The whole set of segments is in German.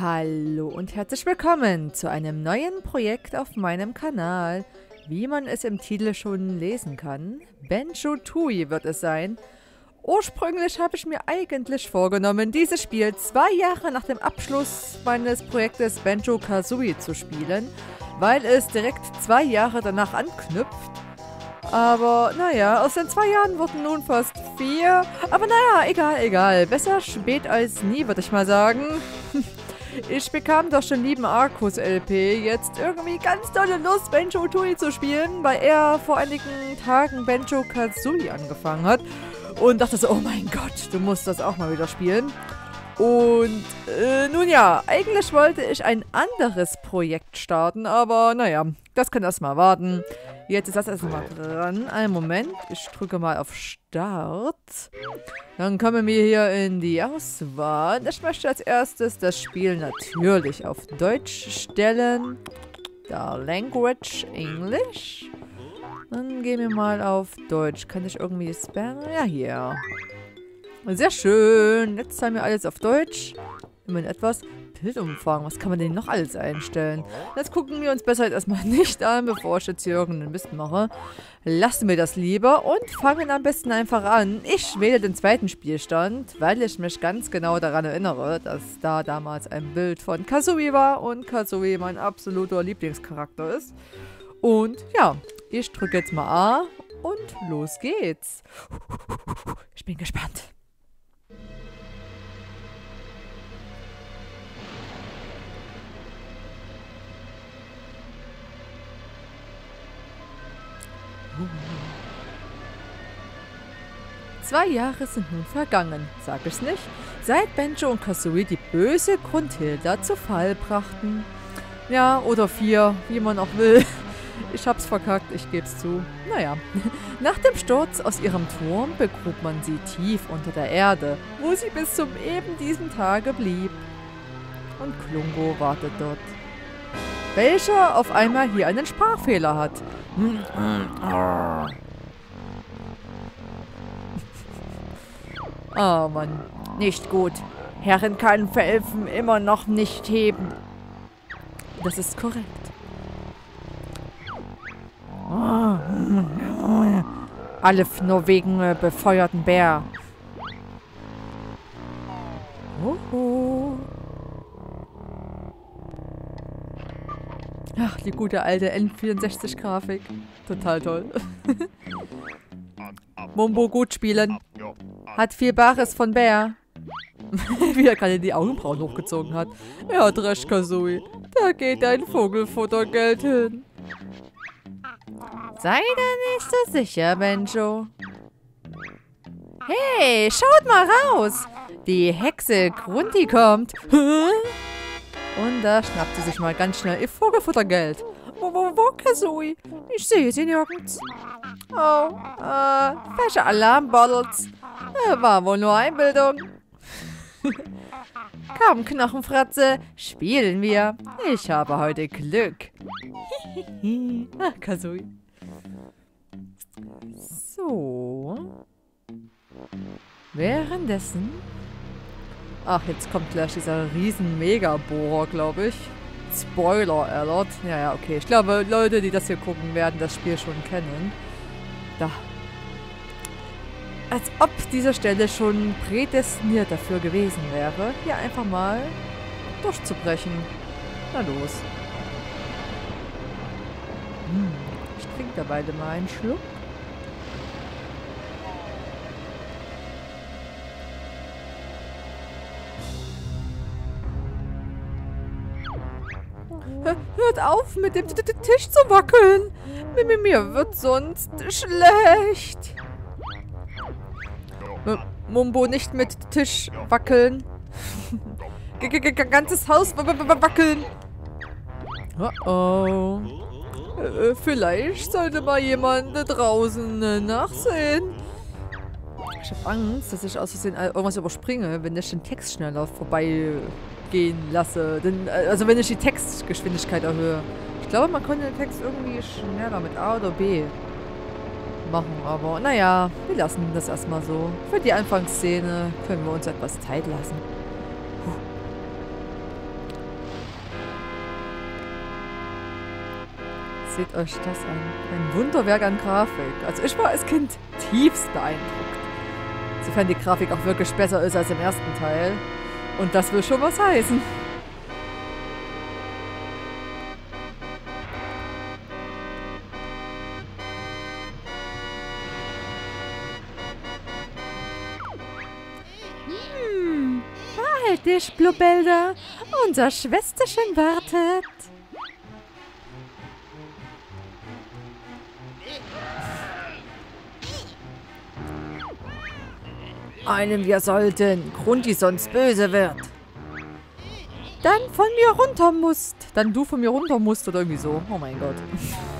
Hallo und herzlich willkommen zu einem neuen Projekt auf meinem Kanal. Wie man es im Titel schon lesen kann, Benjo Tui wird es sein. Ursprünglich habe ich mir eigentlich vorgenommen, dieses Spiel zwei Jahre nach dem Abschluss meines Projektes Benjo Kazooie zu spielen, weil es direkt zwei Jahre danach anknüpft. Aber naja, aus den zwei Jahren wurden nun fast vier. Aber naja, egal, egal. Besser spät als nie, würde ich mal sagen. Ich bekam doch schon lieben Arcus LP jetzt irgendwie ganz tolle Lust, Benjo Tui zu spielen, weil er vor einigen Tagen Benjo Kazooie angefangen hat. Und dachte so, oh mein Gott, du musst das auch mal wieder spielen. Und äh, nun ja, eigentlich wollte ich ein anderes Projekt starten, aber naja, das kann erstmal warten. Jetzt ist das erstmal dran. Einen Moment, ich drücke mal auf Start. Dann kommen wir hier in die Auswahl. Ich möchte als erstes das Spiel natürlich auf Deutsch stellen. Da Language English. Dann gehen wir mal auf Deutsch. Kann ich irgendwie spammen? Ja, hier. Sehr schön. Jetzt haben wir alles auf Deutsch. Immerhin etwas. Bildumfang. Was kann man denn noch alles einstellen? Das gucken wir uns besser jetzt erstmal nicht an, bevor ich jetzt hier irgendeinen Mist mache. Lassen wir das lieber und fangen am besten einfach an. Ich wähle den zweiten Spielstand, weil ich mich ganz genau daran erinnere, dass da damals ein Bild von Kazooie war und Kazooie mein absoluter Lieblingscharakter ist. Und ja, ich drücke jetzt mal A und los geht's. Ich bin gespannt. Zwei Jahre sind nun vergangen, sag ich's nicht, seit Benjo und Kazooie die böse Grundhilda zu Fall brachten. Ja, oder vier, wie man auch will. Ich hab's verkackt, ich geb's zu. Naja, nach dem Sturz aus ihrem Turm begrub man sie tief unter der Erde, wo sie bis zum eben diesem Tage blieb. Und Klungo wartet dort. Welcher auf einmal hier einen Sprachfehler hat. Oh Mann, nicht gut. Herren kann Felfen immer noch nicht heben. Das ist korrekt. Alle nur wegen äh, befeuerten Bär. Uhu. Ach, die gute alte N64-Grafik. Total toll. Mumbo gut spielen. Hat viel Bares von Bär. Wie er gerade die Augenbrauen hochgezogen hat. Ja, Dresch Kazooie. Da geht dein Vogelfuttergeld hin. Sei da nicht so sicher, Benjo. Hey, schaut mal raus. Die Hexe Grunti kommt. Und da schnappt sie sich mal ganz schnell ihr Vogelfuttergeld. Wo, wo, wo, Kazooie? Ich sehe sie nirgends. Oh, äh, falsche Alarmbottles. Äh, war wohl nur Einbildung. Komm, Knochenfratze, spielen wir. Ich habe heute Glück. ah, Kazooie. So. Währenddessen... Ach, jetzt kommt gleich dieser riesen Megabohrer, glaube ich. Spoiler Alert. Ja, ja, okay. Ich glaube, Leute, die das hier gucken, werden das Spiel schon kennen. Da. Als ob diese Stelle schon prädestiniert dafür gewesen wäre, hier einfach mal durchzubrechen. Na los. Hm, ich trinke dabei mal einen Schluck. Hört auf, mit dem Tisch zu wackeln. Mir wird sonst schlecht. Mumbo, nicht mit Tisch wackeln. Ganzes Haus wackeln. Oh oh. Äh, vielleicht sollte mal jemand draußen äh, nachsehen. Ich habe Angst, dass ich aus Versehen irgendwas überspringe, wenn ich den Text schneller vorbei gehen lasse. Denn, äh, also wenn ich die Textgeschwindigkeit erhöhe. Ich glaube, man könnte den Text irgendwie schneller mit A oder B machen. Aber naja, wir lassen das erstmal so. Für die Anfangsszene können wir uns etwas Zeit lassen. Seht euch das an. Ein Wunderwerk an Grafik. Also ich war als Kind tiefst beeindruckt. Sofern die Grafik auch wirklich besser ist als im ersten Teil. Und das will schon was heißen. Hm, halt dich, Blubelda. Unser Schwesterchen wartet. Einen wir sollten, Grund, die sonst böse wird. Dann von mir runter musst. Dann du von mir runter musst oder irgendwie so. Oh mein Gott.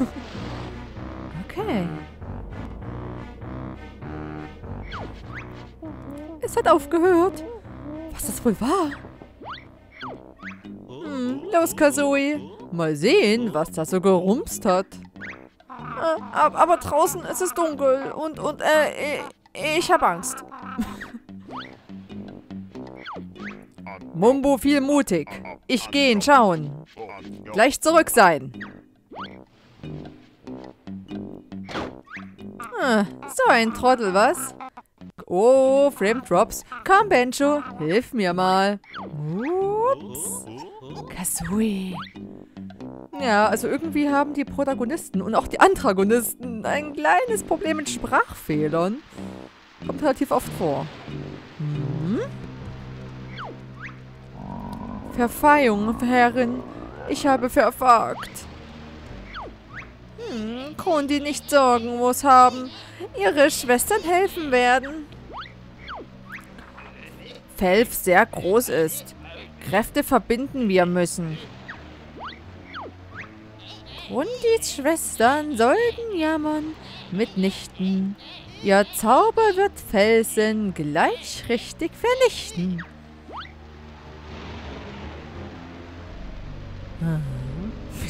okay. Es hat aufgehört. Was das wohl war? Hm, los, Kazooie. Mal sehen, was das so gerumst hat. Äh, aber draußen ist es dunkel und, und, äh, ich habe Angst. Mumbo viel mutig. Ich gehe ihn schauen. Gleich zurück sein. Ah, so ein Trottel, was? Oh, Frame Drops. Komm, Bencho, hilf mir mal. Ups. Kazooie. Ja, also irgendwie haben die Protagonisten und auch die Antagonisten ein kleines Problem mit Sprachfehlern. Kommt relativ oft vor. Verzeihung, Herrin. Ich habe verfagt. Hm, Kondi nicht sorgen muss haben. Ihre Schwestern helfen werden. Felf sehr groß ist. Kräfte verbinden wir müssen. Kondis Schwestern sollten jammern, mitnichten. Ihr Zauber wird Felsen gleich richtig vernichten.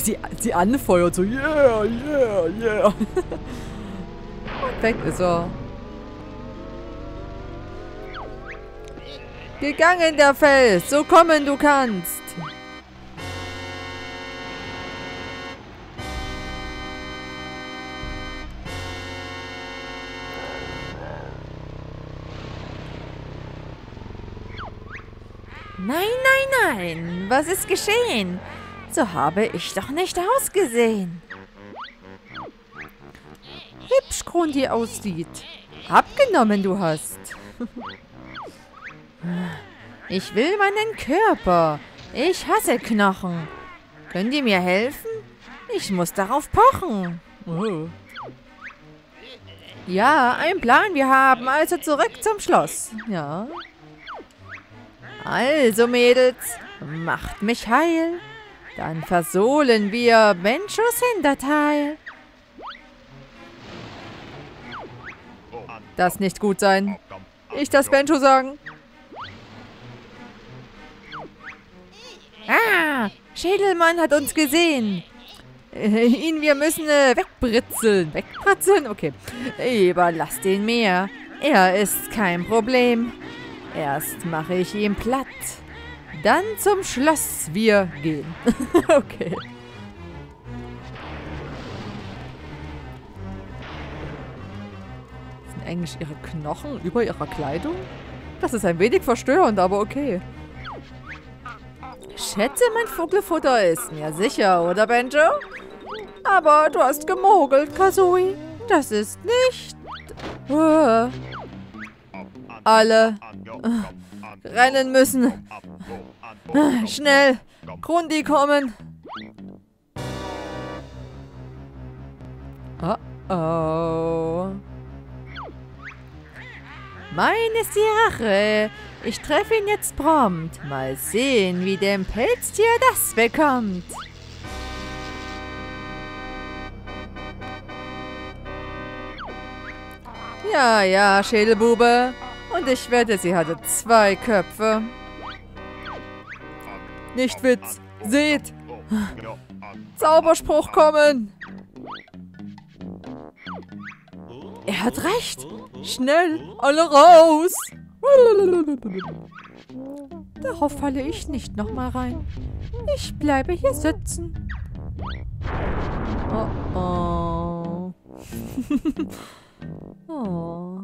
Sie, sie anfeuert, so yeah, yeah, yeah. Und weg ist er. Gegangen der Fels, so kommen du kannst. Nein, nein, nein. Was ist geschehen? So habe ich doch nicht ausgesehen. Hübsch Grundi aussieht. Abgenommen du hast. Ich will meinen Körper. Ich hasse Knochen. Könnt ihr mir helfen? Ich muss darauf pochen. Ja, ein Plan wir haben. Also zurück zum Schloss. Ja. Also, Mädels, macht mich heil. Dann versohlen wir Benchos Hinterteil. Das nicht gut sein. Ich das Bencho sagen. Ah, Schädelmann hat uns gesehen. Ihn wir müssen äh, wegbritzeln. Wegbritzeln? Okay. Überlasst ihn mir. Er ist kein Problem. Erst mache ich ihn platt. Dann zum Schloss wir gehen. okay. Sind eigentlich ihre Knochen über ihrer Kleidung? Das ist ein wenig verstörend, aber okay. Schätze, mein Vogelfutter ist mir sicher, oder Benjo? Aber du hast gemogelt, Kazooie. Das ist nicht... Uh, alle äh, rennen müssen. Schnell! Grundi kommen! Oh oh. Mein ist die Rache. Ich treffe ihn jetzt prompt. Mal sehen, wie dem Pelztier das bekommt. Ja, ja, Schädelbube. Und ich wette, sie hatte zwei Köpfe. Nicht Witz. Seht. Zauberspruch kommen. Er hat recht. Schnell, alle raus. Darauf falle ich nicht nochmal rein. Ich bleibe hier sitzen. Oh, oh. oh.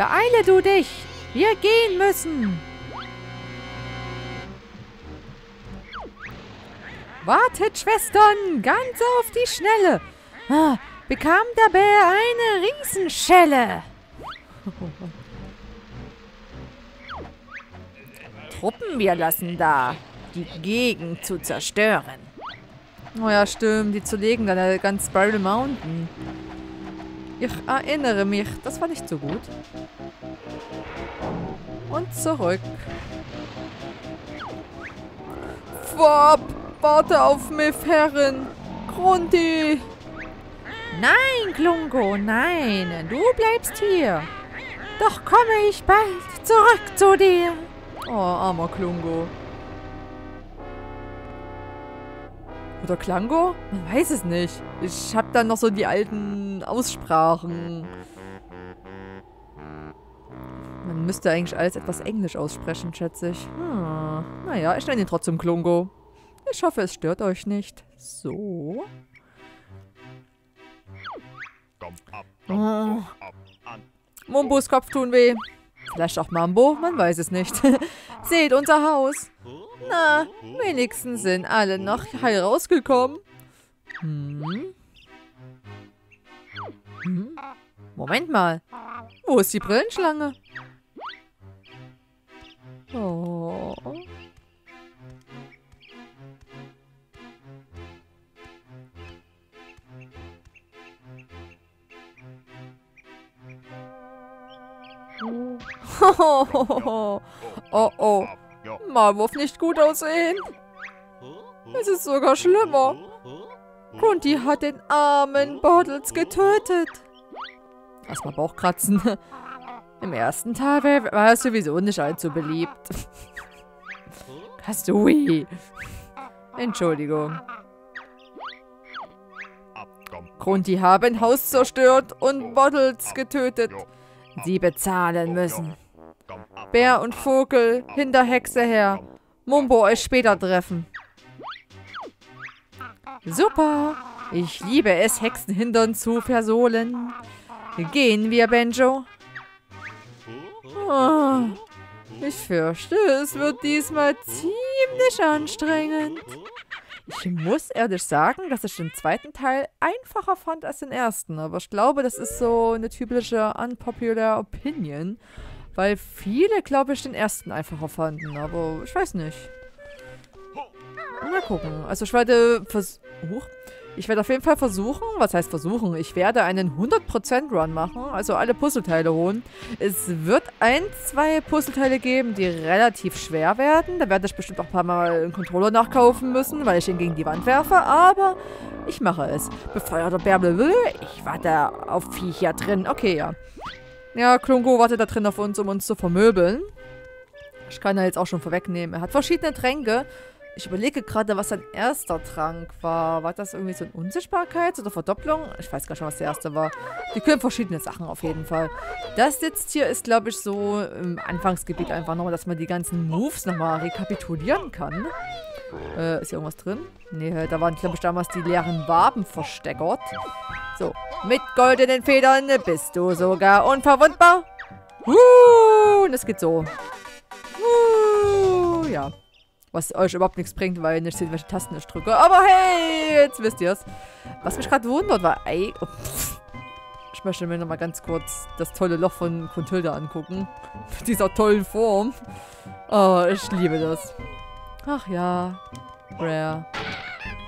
Beeile du dich! Wir gehen müssen! Wartet, Schwestern, ganz auf die Schnelle! Ah, bekam der Bär eine Riesenschelle! Truppen wir lassen da, die Gegend zu zerstören. Oh ja, stimmt, die zu legen, dann ganz Spiral Mountain. Ich erinnere mich, das war nicht so gut. Und zurück. Wop, warte auf mich, Herrin. Grunti. Nein, Klungo, nein. Du bleibst hier. Doch komme ich bald zurück zu dir. Oh, armer Klungo. Oder Klango? Man weiß es nicht. Ich habe dann noch so die alten Aussprachen. Man müsste eigentlich alles etwas Englisch aussprechen, schätze ich. Hm. Naja, ich nenne ihn trotzdem Klungo. Ich hoffe, es stört euch nicht. So. Oh. Mumbos Kopf tun weh. Vielleicht auch Mambo, man weiß es nicht. Seht unser Haus. Na, wenigstens sind alle noch heil rausgekommen. Hm. Hm. Moment mal. Wo ist die Brillenschlange? Oh. Oh, oh, oh. Marwurf nicht gut aussehen. Es ist sogar schlimmer. Kunti hat den armen Bottles getötet. Erstmal Bauchkratzen. Im ersten Teil war er sowieso nicht allzu beliebt. Kasui. Entschuldigung. Grunti haben Haus zerstört und Bottles getötet. Sie bezahlen müssen. Bär und Vogel hinter Hexe her. Mumbo euch später treffen. Super. Ich liebe es, Hexenhindern zu versohlen. Gehen wir, Benjo? Oh, ich fürchte, es wird diesmal ziemlich anstrengend. Ich muss ehrlich sagen, dass ich den zweiten Teil einfacher fand als den ersten. Aber ich glaube, das ist so eine typische unpopular Opinion. Weil viele, glaube ich, den ersten einfacher fanden. Aber ich weiß nicht. Mal gucken. Also ich werde versuchen... Ich werde auf jeden Fall versuchen, was heißt versuchen? Ich werde einen 100% Run machen, also alle Puzzleteile holen. Es wird ein, zwei Puzzleteile geben, die relativ schwer werden. Da werde ich bestimmt auch ein paar Mal einen Controller nachkaufen müssen, weil ich ihn gegen die Wand werfe, aber ich mache es. Befeuerter Bärbel, ich warte auf Viech hier drin. Okay, ja. Ja, Klungo wartet da drin auf uns, um uns zu vermöbeln. Ich kann er jetzt auch schon vorwegnehmen. Er hat verschiedene Tränke. Ich überlege gerade, was sein erster Trank war. War das irgendwie so ein Unsichtbarkeits- oder Verdopplung? Ich weiß gar nicht, was der erste war. Die können verschiedene Sachen auf jeden Fall. Das jetzt hier ist, glaube ich, so im Anfangsgebiet einfach nochmal, dass man die ganzen Moves nochmal rekapitulieren kann. Äh, ist hier irgendwas drin? Nee, da waren, glaube ich, damals die leeren Waben versteckert. So, mit goldenen Federn bist du sogar unverwundbar. Uh, und es geht so. Uh, ja. Was euch überhaupt nichts bringt, weil ihr nicht seht, welche Tasten ich drücke. Aber hey, jetzt wisst ihr es. Was mich gerade wundert, war... Ey, oh, ich möchte mir nochmal ganz kurz das tolle Loch von Kuntilda angucken. Mit dieser tollen Form. Oh, ich liebe das. Ach ja. Rare.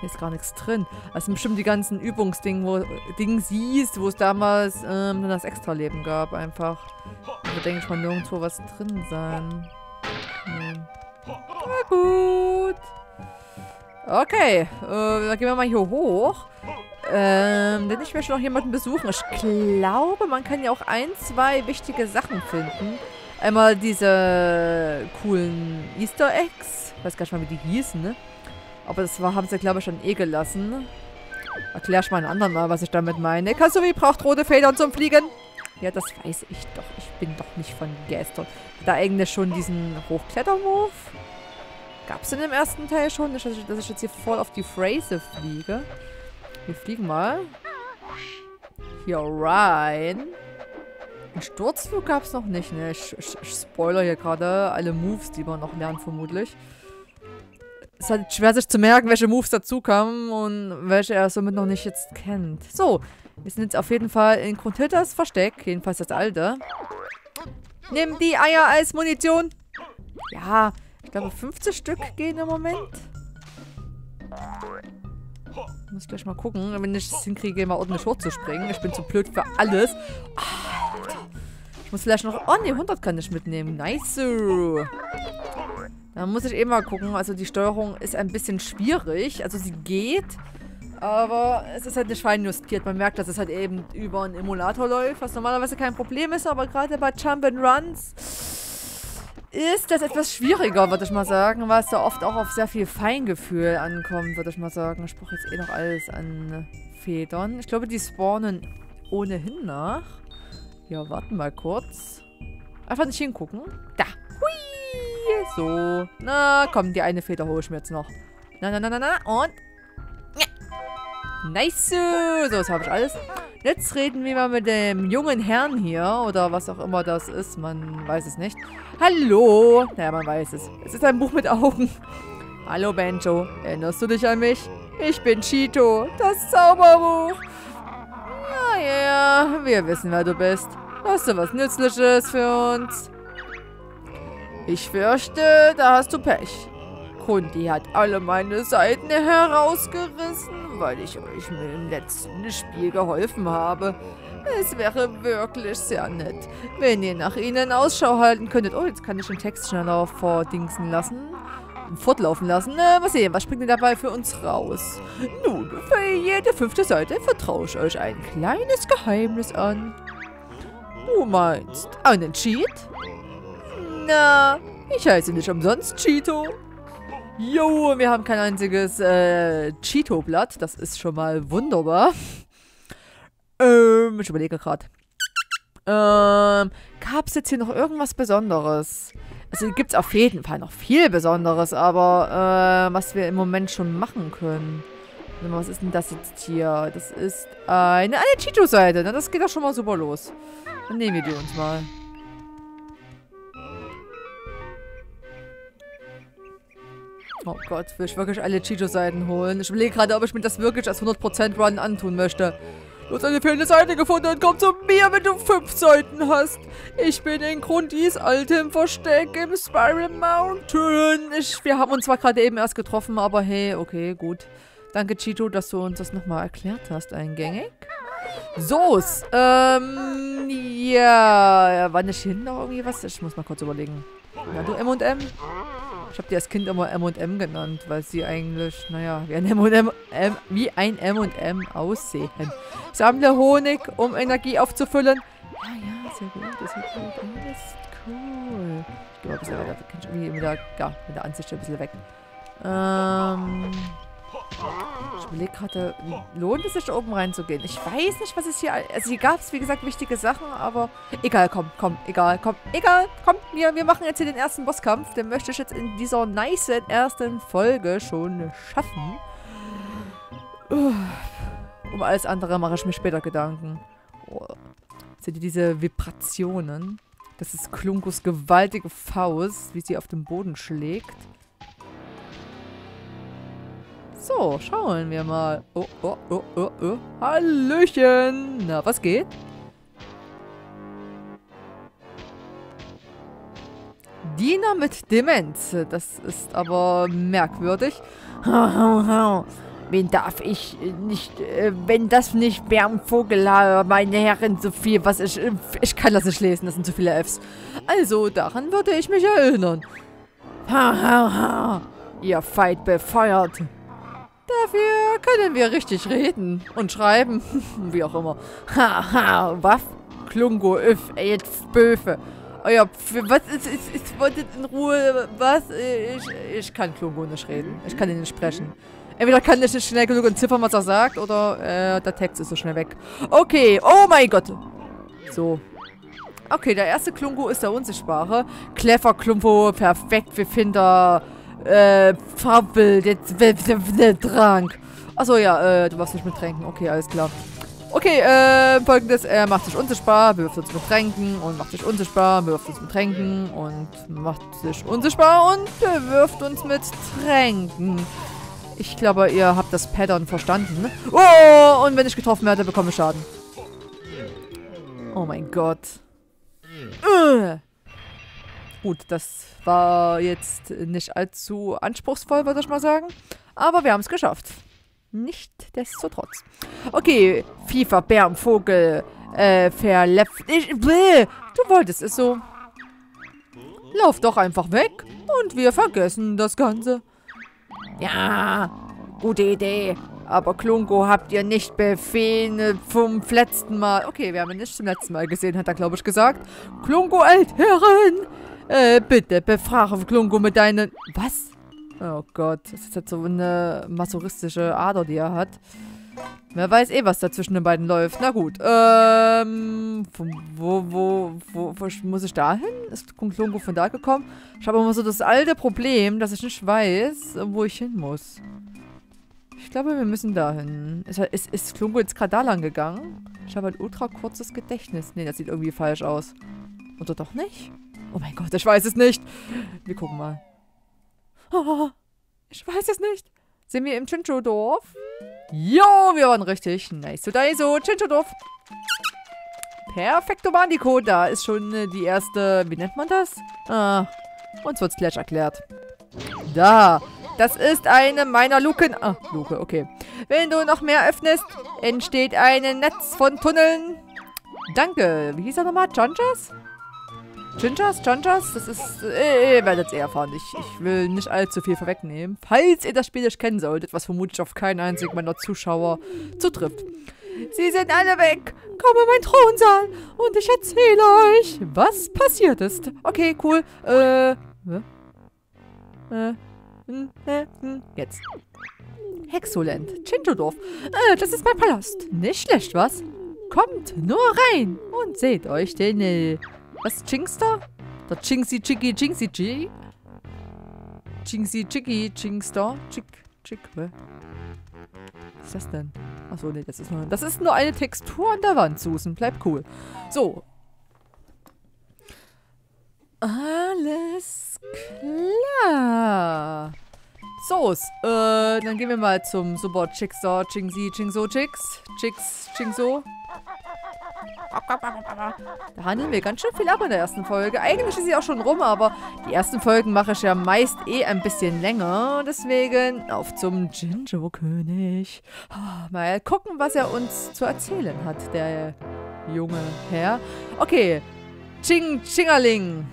Hier ist gar nichts drin. Das sind bestimmt die ganzen Übungsdinge, wo Ding siehst, wo es damals ähm, das Extra-Leben gab, einfach. Da denke ich mal nirgendwo was drin sein. Hm. Na gut. Okay, äh, dann gehen wir mal hier hoch. Ähm, denn ich möchte noch jemanden besuchen. Ich glaube, man kann ja auch ein, zwei wichtige Sachen finden. Einmal diese coolen Easter Eggs. Weiß gar nicht mal, wie die hießen, ne? Aber das war, haben sie, glaube ich, schon eh gelassen. Erklär ich mal einen anderen mal, was ich damit meine. Kasumi braucht rote Federn zum Fliegen. Ja, das weiß ich doch. Ich bin doch nicht von gestern. Da eigentlich schon diesen Hochkletterwurf? Gab es denn im ersten Teil schon, dass ich, dass ich jetzt hier voll auf die Phrase fliege? Wir fliegen mal. Hier rein. Ein Sturzflug gab es noch nicht, ne? Ich, ich, ich spoiler hier gerade alle Moves, die man noch lernt, vermutlich. Es ist halt schwer, sich zu merken, welche Moves dazukamen und welche er somit noch nicht jetzt kennt. So, wir sind jetzt auf jeden Fall in Grundhildas Versteck, jedenfalls das alte. Nimm die Eier als Munition. Ja, ich glaube 50 Stück gehen im Moment. Muss gleich mal gucken, wenn ich es hinkriege, mal ordentlich hochzuspringen. Ich bin zu blöd für alles. Alter. Ich muss vielleicht noch... Oh ne, 100 kann ich mitnehmen. Nice. Da muss ich eh mal gucken. Also die Steuerung ist ein bisschen schwierig. Also sie geht, aber es ist halt nicht fein justiert. Man merkt, dass es halt eben über einen Emulator läuft, was normalerweise kein Problem ist. Aber gerade bei Jump and Runs ist das etwas schwieriger, würde ich mal sagen, weil es da oft auch auf sehr viel Feingefühl ankommt, würde ich mal sagen. Ich brauche jetzt eh noch alles an Federn. Ich glaube, die spawnen ohnehin nach. Ja, warten mal kurz. Einfach nicht hingucken. Da. Hui. So. Na, komm, die eine Feder hole ich mir jetzt noch. Na, na, na, na, na. Und. Ja. Nice. So, das habe ich alles. Jetzt reden wir mal mit dem jungen Herrn hier. Oder was auch immer das ist. Man weiß es nicht. Hallo. Naja, man weiß es. Es ist ein Buch mit Augen. Hallo, Banjo. Erinnerst du dich an mich? Ich bin Cheeto. Das Zauberbuch. Ja, ja. Wir wissen, wer du bist. Hast du was Nützliches für uns? Ich fürchte, da hast du Pech. Kundi hat alle meine Seiten herausgerissen weil ich euch im letzten Spiel geholfen habe. Es wäre wirklich sehr nett, wenn ihr nach ihnen Ausschau halten könntet. Oh, jetzt kann ich den Text schneller vordingsen lassen. Fortlaufen lassen. Äh, mal sehen, was springt denn dabei für uns raus? Nun, für jede fünfte Seite vertraue ich euch ein kleines Geheimnis an. Du meinst einen Cheat? Na, ich heiße nicht umsonst Cheeto. Jo, wir haben kein einziges äh, Cheeto-Blatt. Das ist schon mal wunderbar. Ähm, ich überlege gerade. Ähm, gab es jetzt hier noch irgendwas Besonderes? Also gibt es auf jeden Fall noch viel Besonderes, aber äh, was wir im Moment schon machen können. Was ist denn das jetzt hier? Das ist eine, eine Cheeto-Seite. Ne? Das geht doch schon mal super los. Dann nehmen wir die uns mal. Oh Gott, will ich wirklich alle Chicho-Seiten holen? Ich überlege gerade, ob ich mir das wirklich als 100% Run antun möchte. Du hast eine fehlende Seite gefunden und komm zu mir, wenn du fünf Seiten hast. Ich bin in Grundis altem Versteck im Spiral Mountain. Ich, wir haben uns zwar gerade eben erst getroffen, aber hey, okay, gut. Danke, Chito, dass du uns das nochmal erklärt hast, eingängig. So, ähm, ja, war nicht hinten noch irgendwie was? Ich muss mal kurz überlegen. Ja, du M&M? Ich habe die als Kind immer M&M genannt, weil sie eigentlich, naja, wie ein M&M wie ein M&M aussehen. Sammle Honig, um Energie aufzufüllen. Ja, ja, sehr gut, das ist gut. Das ist cool. Ich gehe mal ein bisschen weiter. Kann ich irgendwie wieder, ja, mit der Ansicht ein bisschen weg. Ähm... Ich überlege gerade, lohnt es sich da oben reinzugehen? Ich weiß nicht, was es hier... Also hier gab es, wie gesagt, wichtige Sachen, aber... Egal, komm, komm, egal, komm, egal, komm. Wir, wir machen jetzt hier den ersten Bosskampf. Den möchte ich jetzt in dieser nice ersten Folge schon schaffen. Um alles andere mache ich mir später Gedanken. Oh. Seht ihr diese Vibrationen? Das ist Klunkos gewaltige Faust, wie sie auf den Boden schlägt. So, schauen wir mal. Oh, oh, oh, oh, oh. Hallöchen. Na, was geht? Diener mit Demenz. Das ist aber merkwürdig. Wen darf ich nicht, äh, wenn das nicht Bärmvogel, meine Herren, so viel, was ich, ich kann das nicht lesen, das sind zu viele Fs. Also, daran würde ich mich erinnern. Ha, ha, ha. Ihr Feind befeuert. Dafür können wir richtig reden und schreiben. Wie auch immer. Haha, ha, waff, klungo, öff, jetzt böfe. Euer, Pf was ist, ist, ist, wolltet in Ruhe, was? Ich, ich kann Klungo nicht reden. Ich kann ihn nicht sprechen. Entweder kann ich nicht schnell genug entziffern, was er sagt, oder äh, der Text ist so schnell weg. Okay, oh mein Gott. So, Okay, der erste Klungo ist der Unsichtbare. Clever Klumpo, perfekt, wir finden äh, Farbbild, Trank. Achso, ja, äh, du warst nicht mit Tränken. Okay, alles klar. Okay, äh, folgendes, er macht sich unsichtbar, bewirft uns mit Tränken und macht sich unsichtbar, bewirft uns mit Tränken und macht sich unsichtbar und bewirft uns mit Tränken. Ich glaube, ihr habt das Pattern verstanden. Oh, und wenn ich getroffen werde, bekomme ich Schaden. Oh mein Gott. Uh. Gut, das war jetzt nicht allzu anspruchsvoll, würde ich mal sagen. Aber wir haben es geschafft. Nichtsdestotrotz. Okay, FIFA, Bären, Vogel, äh, verlepft. Ich, bläh, du wolltest es so. Lauf doch einfach weg und wir vergessen das Ganze. Ja, gute Idee. Aber Klunko habt ihr nicht Befehle vom letzten Mal. Okay, wir haben ihn nicht zum letzten Mal gesehen, hat er, glaube ich, gesagt. Klunko, Älteren, äh, bitte befrage Klunko mit deinen... Was? Oh Gott, das ist jetzt so eine masochistische Ader, die er hat. Wer weiß eh, was da zwischen den beiden läuft. Na gut, ähm, wo, wo, wo, wo muss ich da hin? Ist Klunko von da gekommen? Ich habe immer so das alte Problem, dass ich nicht weiß, wo ich hin muss. Ich glaube, wir müssen dahin. Ist, ist, ist Klungo jetzt gerade da lang gegangen? Ich habe ein ultra kurzes Gedächtnis. Nee, das sieht irgendwie falsch aus. Oder doch nicht? Oh mein Gott, ich weiß es nicht. Wir gucken mal. Oh, ich weiß es nicht. Sind wir im Chincho-Dorf? Jo, wir waren richtig. Nice to die so. Chincho-Dorf. Perfekto Bandico. Da ist schon äh, die erste... Wie nennt man das? Ah, uns wird's gleich erklärt. Da. Das ist eine meiner Luken. Ah, Luke, okay. Wenn du noch mehr öffnest, entsteht ein Netz von Tunneln. Danke. Wie hieß er nochmal? Chanchas? Chinchas? Chanchas? Das ist... Äh, ihr werdet es eh erfahren. Ich, ich will nicht allzu viel vorwegnehmen. Falls ihr das Spiel nicht kennen solltet, was vermutlich auf keinen einzigen meiner Zuschauer zutrifft. Sie sind alle weg. Komm in meinen Thronsaal und ich erzähle euch, was passiert ist. Okay, cool. Äh... Äh... Jetzt. Hexolent, Chintodorf. Äh, das ist mein Palast. Nicht schlecht, was? Kommt nur rein und seht euch den, äh, was, Chingster? Der Chingsy Chicky Chingsy Chi? Chingsy Chicky Chingster? Chick, Chick, was ist das denn? Achso, nee, das ist nur, das ist nur eine Textur an der Wand, Susan. Bleib cool. So. Alles klar. So, äh, dann gehen wir mal zum Super Chicksaw, Chingsi, Chingso, Chicks. Chicks, Chingso. Da handeln wir ganz schön viel ab in der ersten Folge. Eigentlich ist sie auch schon rum, aber die ersten Folgen mache ich ja meist eh ein bisschen länger. Deswegen auf zum Jinjo-König. Mal gucken, was er uns zu erzählen hat, der junge Herr. Okay, Ching Chingerling.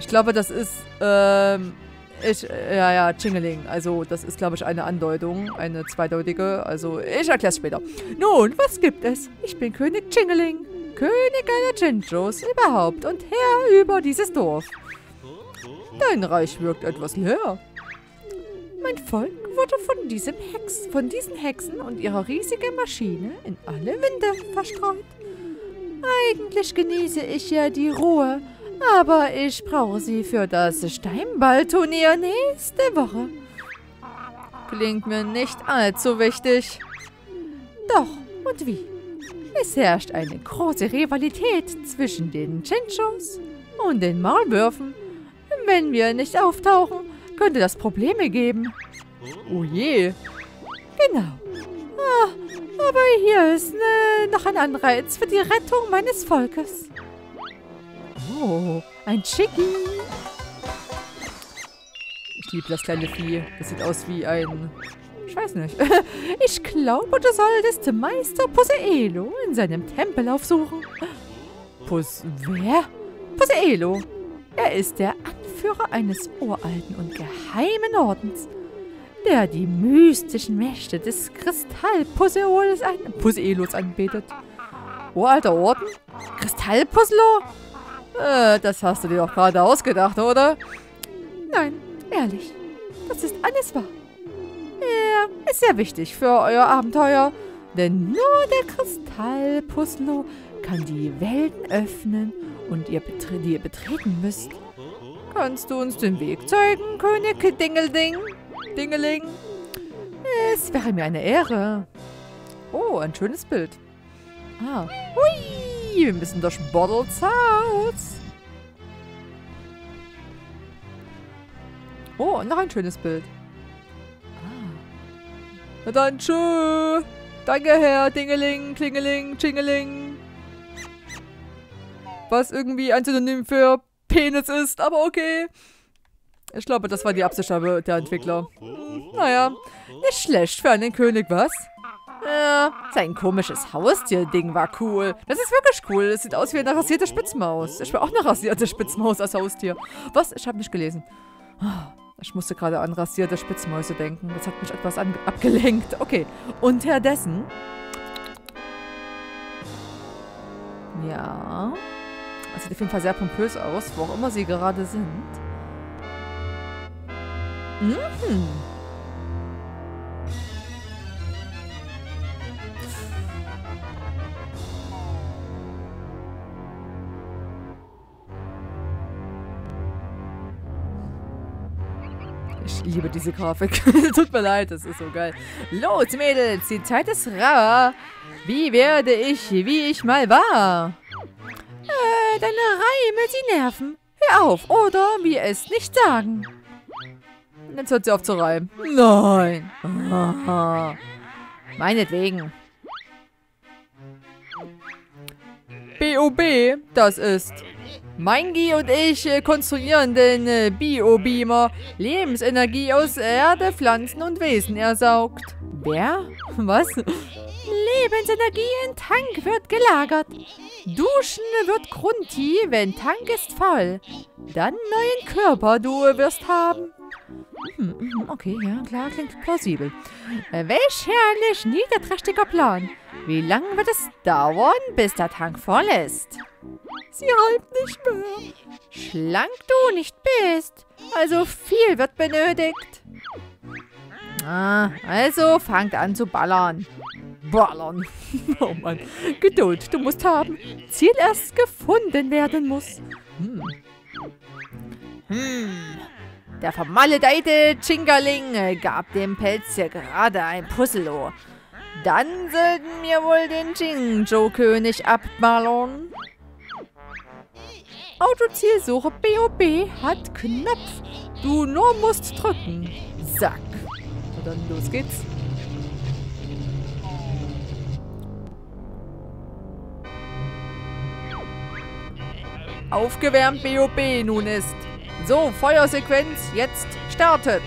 Ich glaube, das ist, ähm, ich, ja, ja, Chingeling. Also, das ist, glaube ich, eine Andeutung. Eine zweideutige. Also, ich erkläre es später. Nun, was gibt es? Ich bin König Chingeling. König aller Chinchos überhaupt und Herr über dieses Dorf. Dein Reich wirkt etwas leer. Mein Volk wurde von diesem Hex, von diesen Hexen und ihrer riesigen Maschine in alle Winde verstreut. Eigentlich genieße ich ja die Ruhe, aber ich brauche sie für das Steinballturnier nächste Woche. Klingt mir nicht allzu wichtig. Doch, und wie? Es herrscht eine große Rivalität zwischen den Chinchos und den Maulwürfen. Wenn wir nicht auftauchen, könnte das Probleme geben. Oh je. Genau. Ah, aber hier ist äh, noch ein Anreiz für die Rettung meines Volkes. Oh, ein Chicky. Ich liebe das kleine Vieh. Das sieht aus wie ein... Ich weiß nicht. Ich glaube, du solltest Meister Poseelo in seinem Tempel aufsuchen. Pos... Wer? Poseelo. Er ist der Anführer eines uralten und geheimen Ordens, der die mystischen Mächte des Kristallposeolos an anbetet. Uralter Orden? Kristallposelo? Äh, das hast du dir doch gerade ausgedacht, oder? Nein, ehrlich. Das ist alles wahr. Er ist sehr wichtig für euer Abenteuer. Denn nur der Kristall Puzzlo kann die Welten öffnen und ihr betre die ihr betreten müsst. Kannst du uns den Weg zeigen, König Dingelding? Dingeling? Es wäre mir eine Ehre. Oh, ein schönes Bild. Ah, hui, wir müssen durch Bottles Haus. Oh, noch ein schönes Bild. Ah. Na dann, tschö. Danke, Herr Dingeling, Klingeling, Tschingeling. Was irgendwie ein Synonym für Penis ist, aber okay. Ich glaube, das war die Absicht der Entwickler. Naja, nicht schlecht für einen König, was? Ja, sein komisches Haustier-Ding war cool. Das ist wirklich cool. Es sieht aus wie eine rasierte Spitzmaus. Ich will auch eine rasierte Spitzmaus als Haustier. Was? Ich habe nicht gelesen. Ich musste gerade an rasierte Spitzmäuse denken. Das hat mich etwas abgelenkt. Okay. Unterdessen... Ja... Das sieht auf jeden Fall sehr pompös aus, wo auch immer sie gerade sind. Mhm. Liebe diese Grafik. Tut mir leid, das ist so geil. Los, Mädels, die Zeit ist rar. Wie werde ich, wie ich mal war? Äh, deine Reime, sie nerven. Hör auf, oder wir es nicht sagen. Jetzt hört sie auf zu reimen. Nein. Meinetwegen. BOB, das ist. Maingi und ich äh, konstruieren den äh, Bio-Beamer. Lebensenergie aus Erde, Pflanzen und Wesen ersaugt. Wer? Was? Lebensenergie in Tank wird gelagert. Duschen wird Grunti, wenn Tank ist voll. Dann neuen Körper du wirst haben. Hm, hm, okay, ja, klar, klingt plausibel. Äh, welch herrlich niederträchtiger Plan. Wie lange wird es dauern, bis der Tank voll ist? Sie reibt nicht mehr. Schlank du nicht bist. Also viel wird benötigt. Ah, also fangt an zu ballern. Ballern. oh Mann. Geduld, du musst haben. Ziel erst gefunden werden muss. Hm. Hm. Der vermaledeite Chingaling gab dem Pelz ja gerade ein Puzzle. Dann sollten wir wohl den Jingjo-König abballern. Autozielsuche BOB hat Knopf. Du nur musst drücken. Zack. Und dann los geht's. Aufgewärmt BOB nun ist. So, Feuersequenz jetzt startet.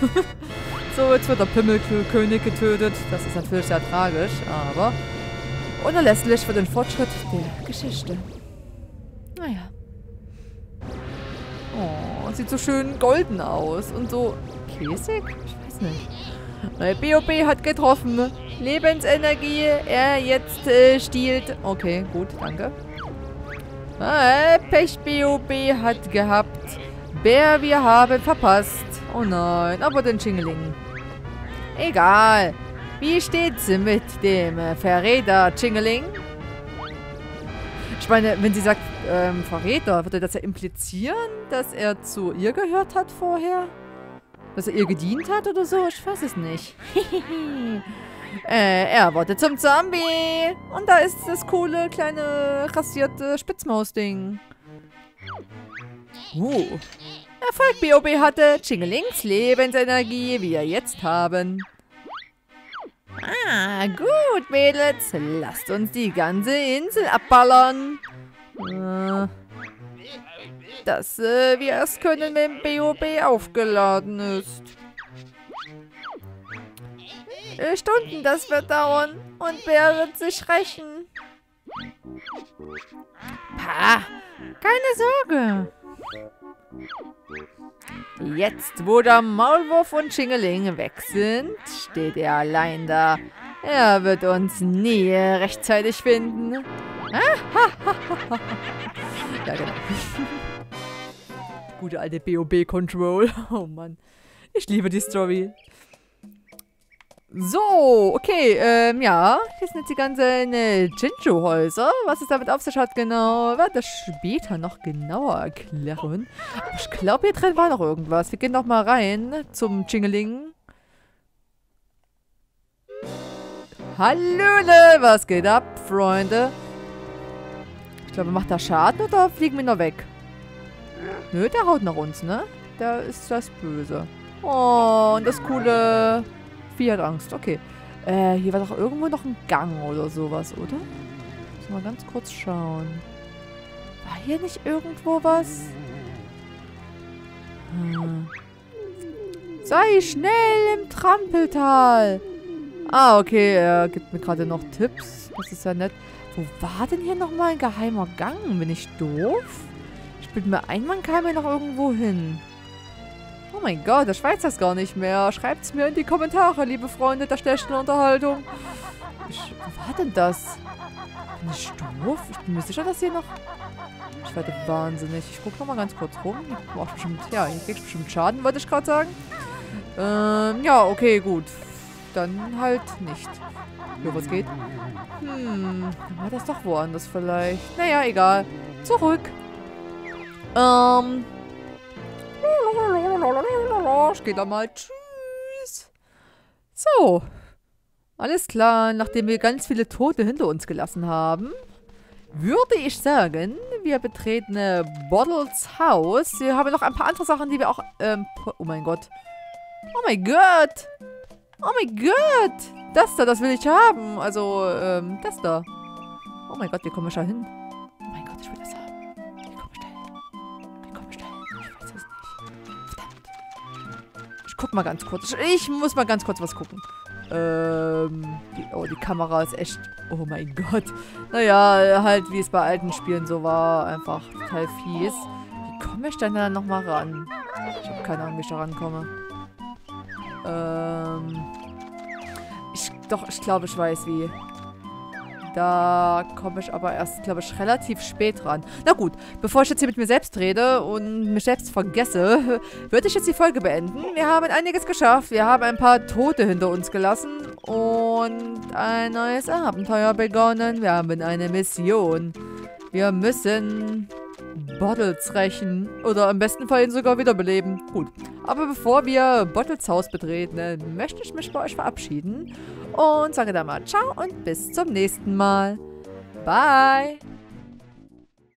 so, jetzt wird der Pimmelkönig getötet. Das ist natürlich sehr tragisch, aber unerlässlich für den Fortschritt der Geschichte. Naja. Oh, sieht so schön golden aus. Und so käsig? Ich weiß nicht. BOB hat getroffen. Lebensenergie, er jetzt äh, stiehlt. Okay, gut, danke. Ah, Pech BOB hat gehabt. Bär, wir haben verpasst. Oh nein, aber den Chingeling. Egal. Wie steht's mit dem Verräter Chingeling? Ich meine, wenn sie sagt, ähm, Verräter, würde das ja implizieren, dass er zu ihr gehört hat vorher? Dass er ihr gedient hat oder so? Ich weiß es nicht. äh, er wurde zum Zombie. Und da ist das coole, kleine, rasierte Spitzmaus-Ding. Uh. Erfolg BOB hatte Chingelings Lebensenergie, wie wir jetzt haben. Ah, gut, Mädels. Lasst uns die ganze Insel abballern. Äh, dass äh, wir erst können, wenn BOB aufgeladen ist. Äh, Stunden, das wird dauern. Und wer wird sich rächen? Pah, keine Sorge. Jetzt, wo der Maulwurf und Schingeling weg sind, steht er allein da. Er wird uns nie rechtzeitig finden. ja, genau. Gute alte BOB-Control. Oh Mann. Ich liebe die Story. So, okay, ähm, ja. Hier sind jetzt die ganzen äh, Jinju-Häuser. Was es damit auf sich hat, genau, werde ich später noch genauer erklären. Aber ich glaube, hier drin war noch irgendwas. Wir gehen noch mal rein zum Jingeling. Hallöle, was geht ab, Freunde? Ich glaube, macht er Schaden oder fliegen wir noch weg? Nö, der haut nach uns, ne? Der ist das Böse. Oh, und das coole Vieh hat Angst. Okay. Äh, hier war doch irgendwo noch ein Gang oder sowas, oder? Muss mal ganz kurz schauen. War hier nicht irgendwo was? Hm. Sei schnell im Trampeltal. Ah, okay. Er gibt mir gerade noch Tipps. Das ist ja nett. Wo war denn hier nochmal ein geheimer Gang? Bin ich doof? Ich bin mir ein, man kam ja noch irgendwo hin. Oh mein Gott, ich weiß das gar nicht mehr. Schreibt's mir in die Kommentare, liebe Freunde der schlechten Unterhaltung. Ich, wo war denn das? Bin ich doof? Ich bin mir sicher, dass hier noch... Ich werde wahnsinnig. Ich gucke nochmal ganz kurz rum. Boah, bestimmt, ja, hier kriegst bestimmt Schaden, wollte ich gerade sagen. Ähm, ja, okay, gut. Dann halt nicht. Jo, was geht? Hm, war das doch woanders vielleicht. Naja, egal. Zurück. Ähm, ich gehe da mal. Tschüss. So. Alles klar. Nachdem wir ganz viele Tote hinter uns gelassen haben, würde ich sagen, wir betreten Bottles Haus. Wir haben noch ein paar andere Sachen, die wir auch... Ähm, oh mein Gott. Oh mein Gott. Oh mein Gott. Das da, das will ich haben. Also, ähm, das da. Oh mein Gott, wie kommen wir schon hin? Guck mal ganz kurz. Ich muss mal ganz kurz was gucken. Ähm, die, oh, die Kamera ist echt... Oh mein Gott. Naja, halt wie es bei alten Spielen so war. Einfach total fies. Wie komme ich denn da nochmal ran? Ich habe keine Ahnung, wie ich da rankomme. Ähm... Ich, doch, ich glaube, ich weiß wie. Da komme ich aber erst, glaube ich, relativ spät dran. Na gut, bevor ich jetzt hier mit mir selbst rede und mich selbst vergesse, würde ich jetzt die Folge beenden. Wir haben einiges geschafft. Wir haben ein paar Tote hinter uns gelassen und ein neues Abenteuer begonnen. Wir haben eine Mission. Wir müssen Bottles rächen. Oder im besten Fall ihn sogar wiederbeleben. Gut. Aber bevor wir Bottles Haus betreten, möchte ich mich bei euch verabschieden. Und sage dann mal ciao und bis zum nächsten Mal. Bye.